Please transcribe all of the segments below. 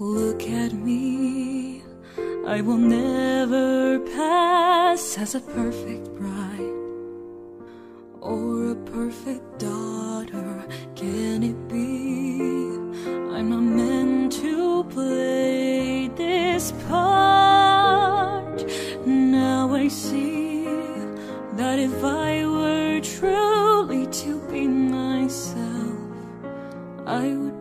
Look at me, I will never pass as a perfect bride or a perfect daughter. Can it be? I'm not meant to play this part. Now I see that if I were truly to be myself, I would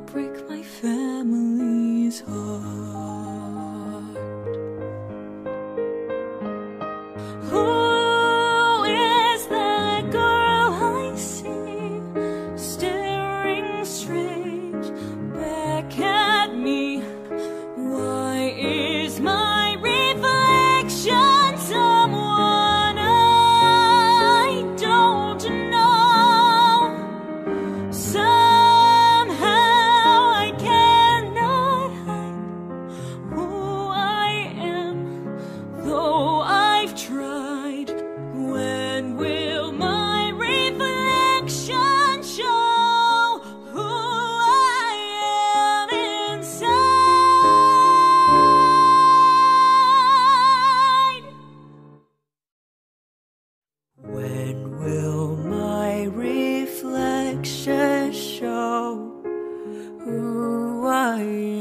my reflection show who I am.